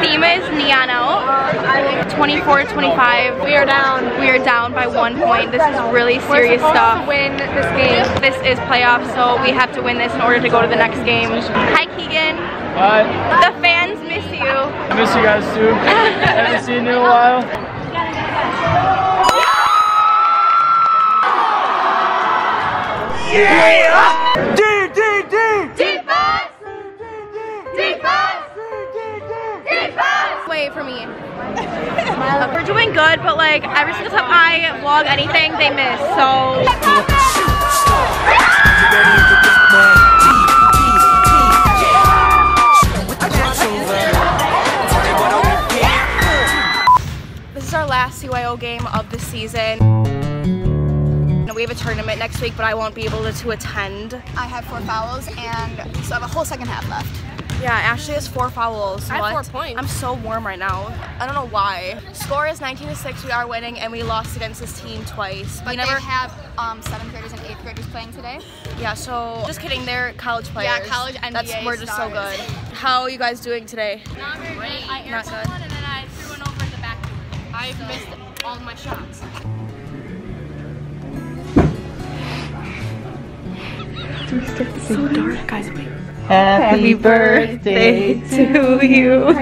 Theme is Neon Out. 24 25. We are down. We are down by one point. This is really serious We're stuff. to win this game. This is playoffs, so we have to win this in order to go to the next game. Hi, Keegan. Hi. The fans miss you. I miss you guys too. Haven't seen you in a while. Wait We're doing good, but like every single time I vlog anything, they miss. So this is our last CYO game of the season. We have a tournament next week, but I won't be able to, to attend. I have four fouls and so I have a whole second half left. Yeah, Ashley has four fouls. I have four points. I'm so warm right now. I don't know why. Score is 19 to 6. We are winning, and we lost against this team twice. But we they never. have um, seventh graders and eighth graders playing today. yeah. So just kidding. They're college players. Yeah, college and That's NBA we're just so good. How are you guys doing today? Not very great. I Not aired good. one and then I threw one over in the back. I missed all my shots. So dark, guys. Wait. Happy birthday to you.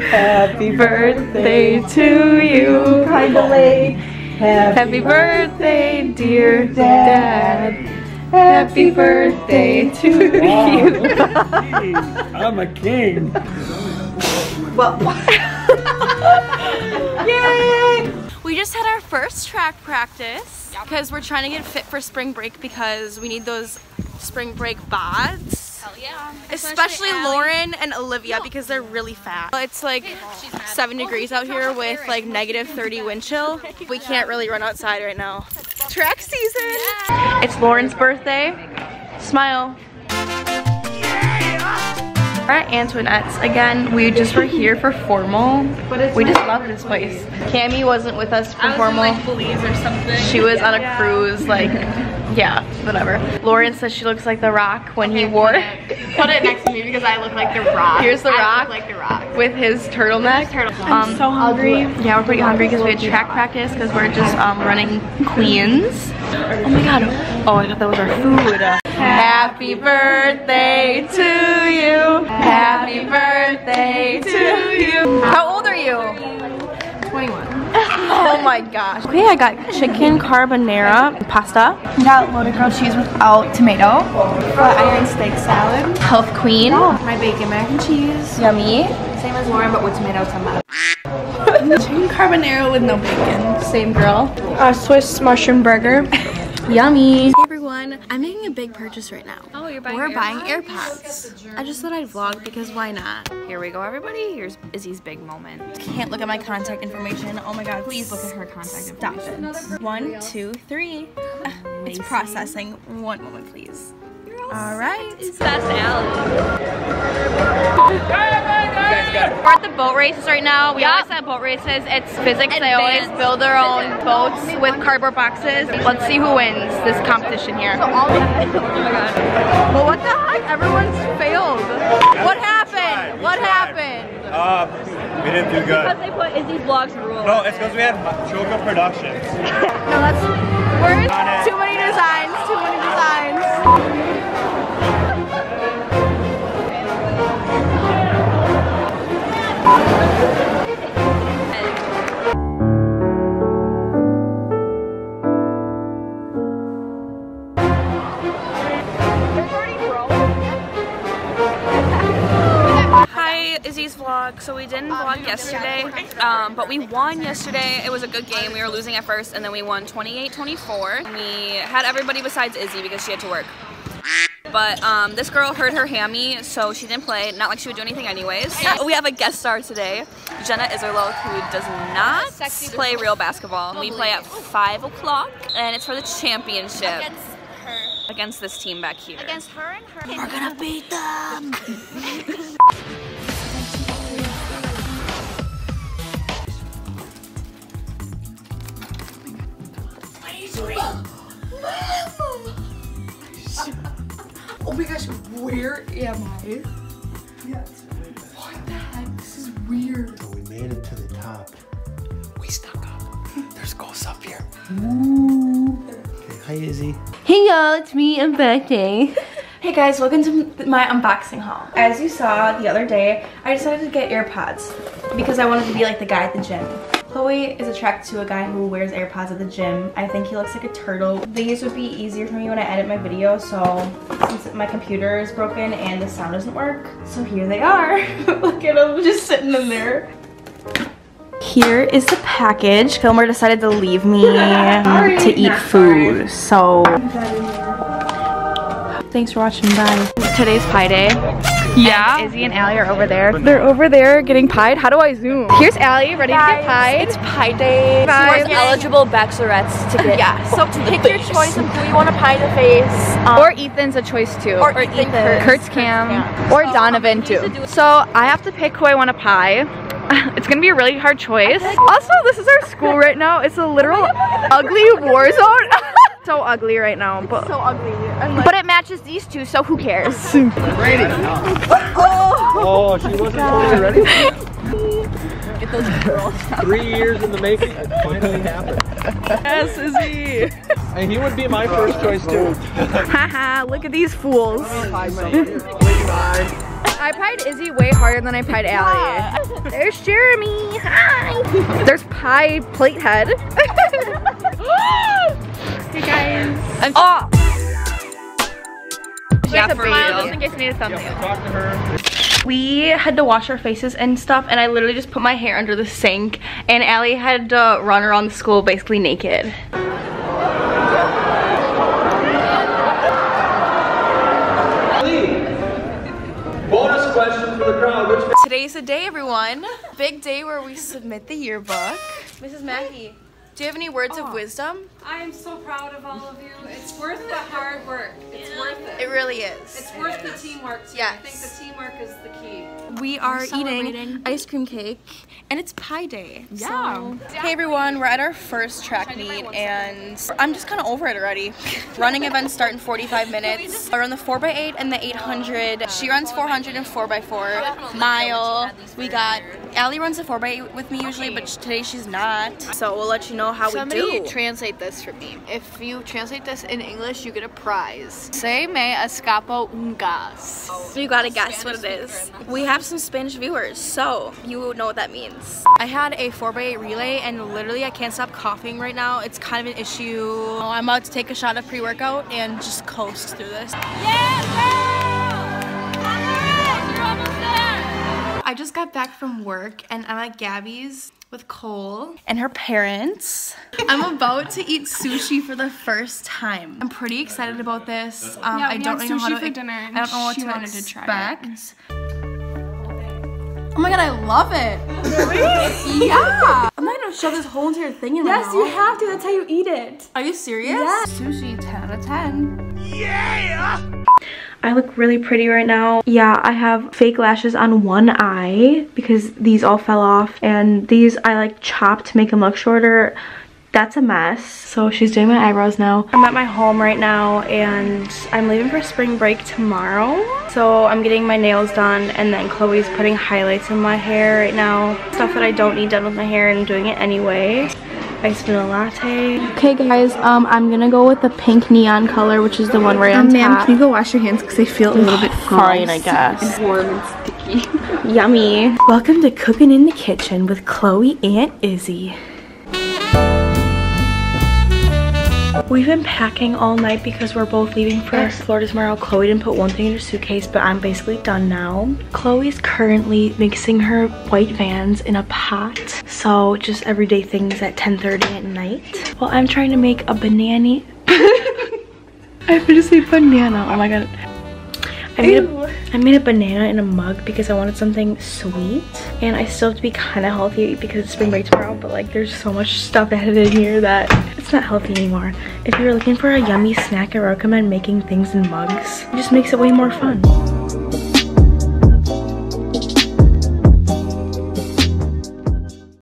Happy birthday to you. Kinda late. Happy birthday, dear dad. Happy birthday to you. I'm a king. Well, yay! We just had our first track practice because we're trying to get fit for spring break because we need those spring break bods. Hell yeah. Especially Lauren and Olivia because they're really fat. It's like seven degrees out here with like negative 30 wind chill. We can't really run outside right now. Track season. It's Lauren's birthday. Smile. We're at Antoinette's again. We just were here for formal. We just love this place. Cami wasn't with us for formal. Belize or something. She was on a cruise, like, yeah, whatever. Lauren says she looks like The Rock when he wore Put it next to me because I look like the rock. Here's The I Rock. look like the rock. with his turtleneck. I'm so hungry. Yeah, we're pretty hungry because we had track practice because we're just um, running Queens. Oh my god. Oh, I thought that was our food. Happy birthday to you. Happy birthday to you. How old are you? 21. Oh my gosh. Okay, I got chicken carbonara pasta. Got loaded grilled cheese without tomato. Flat iron steak salad. Health queen. Oh. My bacon mac and cheese. Yummy. Same as Lauren, but with tomato tomato. Chicken carbonara with no bacon. Same girl. A Swiss mushroom burger. Yummy. Everyone, I'm making a big purchase right now. Oh, you're buying We're AirPods? buying AirPods. I just thought I'd vlog because why not? Here we go, everybody. Here's Izzy's big moment. Can't look at my contact information. Oh my god, please look at her contact Stop information. One, two, three. Ah, It's processing. One moment, please. All right. That's Allie. We're at the boat races right now. We always have boat races. It's physics. They always build their own boats with cardboard boxes. Let's see who wins this competition here. Well, what the heck? Everyone's failed. What happened? What happened? Uh, we didn't do good. Because They put Izzy Vlogs rule. No, it's because we had Choco Productions. No, that's where's too many designs. Too many vlog. So we didn't vlog yesterday, um, but we won yesterday. It was a good game. We were losing at first, and then we won 28-24. We had everybody besides Izzy because she had to work. But um, this girl hurt her hammy, so she didn't play. Not like she would do anything anyways. We have a guest star today, Jenna Iserlo, who does not play real basketball. We play at 5 o'clock, and it's for the championship Against her. against this team back here. Against her and her. We're gonna beat them. Oh my gosh, where am I? What the heck? This is weird. But we made it to the top. We stuck up. There's ghosts up here. Ooh. Okay, hi Izzy. Hey y'all, it's me, I'm birthday. hey guys, welcome to my unboxing haul. As you saw the other day, I decided to get AirPods because I wanted to be like the guy at the gym. Chloe is attracted to a guy who wears AirPods at the gym. I think he looks like a turtle. These would be easier for me when I edit my video, so since my computer is broken and the sound doesn't work, so here they are. Look at them just sitting in there. Here is the package. Kilmer decided to leave me to eat food, so thanks for watching, bye. Today's pie day. Yeah. And Izzy and Allie are over there. They're over there getting pied. How do I zoom? Here's Allie, ready to get pied. It's pie day. Vibes. eligible bachelorettes to get. Yeah, so pick your choice of who you want to pie the face. Um, Or Ethan's a choice too. or Ethan. Kurt's Cam. Or Donovan too. So I have to pick who I want to pie. It's gonna be a really hard choice. Also, this is our school right now. It's a literal ugly war zone. So ugly right now, but so ugly. but it matches these two, so who cares? Oh. oh, she wasn't totally ready. Get those girls. Three years in the making, it finally happened. yes, Izzy. And he would be my first choice too. Haha, look at these fools. I pied Izzy way harder than I pied Allie. There's Jeremy. Hi. There's Pie Platehead. Hey guys. I'm oh. Yeah, That's a burrito. Just in case you need a thumbnail. Talk to her. We had to wash our faces and stuff, and I literally just put my hair under the sink, and Allie had to run around the school basically naked. Bonus question for the crowd. Today's the day, everyone. Big day where we submit the yearbook. Mrs. Mackey, do you have any words of oh. wisdom? I am so proud of all of you. It's worth the hard work. It's worth it. It really is. It's worth the teamwork too. Yes. I think the teamwork is the key. We are eating ice cream cake, and it's pie day. Yeah. Hey everyone, we're at our first track meet, and I'm just kind of over it already. Running events start in 45 minutes. I run the 4x8 and the 800. She runs 400 and 4x4 mile. We got Allie runs the 4x8 with me usually, but today she's not. So we'll let you know how Somebody we do. translate this for me. If you translate this in English, you get a prize. Se me escapo un gas. You gotta guess what it is. We have some Spanish viewers, so you know what that means. I had a 4x8 relay and literally I can't stop coughing right now. It's kind of an issue. I'm about to take a shot of pre-workout and just coast through this. I just got back from work and I'm at Gabby's with Cole and her parents. I'm about to eat sushi for the first time. I'm pretty excited about this. Um, Yeah, I don't had really know how sushi to. for dinner, I don't know what she to wanted to try it. expect. Oh my god, I love it. Really? yeah. I'm not gonna shove this whole entire thing in Yes, my you have to. That's how you eat it. Are you serious? Yes. Sushi 10 out of 10. Yeah! I look really pretty right now. Yeah, I have fake lashes on one eye because these all fell off and these I like chopped to make them look shorter. That's a mess. So she's doing my eyebrows now. I'm at my home right now and I'm leaving for spring break tomorrow. So I'm getting my nails done and then Chloe's putting highlights in my hair right now. Stuff that I don't need done with my hair and I'm doing it anyway. Ice vanilla latte. Okay guys, um, I'm gonna go with the pink neon color, which is the one right on Um, ma'am, can you go wash your hands because they feel a little bit Fine, I guess. and warm and sticky. Yummy. Welcome to Cooking in the Kitchen with Chloe and Izzy. We've been packing all night because we're both leaving for Florida tomorrow. Chloe didn't put one thing in her suitcase, but I'm basically done now. Chloe's currently mixing her white vans in a pot. So just everyday things at 10.30 at night. Well, I'm trying to make a banana. I have to say banana. Oh my god. I made, a, I made a banana in a mug because I wanted something sweet. And I still have to be kind of healthy because it's spring break tomorrow. But like there's so much stuff added in here that it's not healthy anymore. If you're looking for a yummy snack, I recommend making things in mugs. It just makes it way more fun.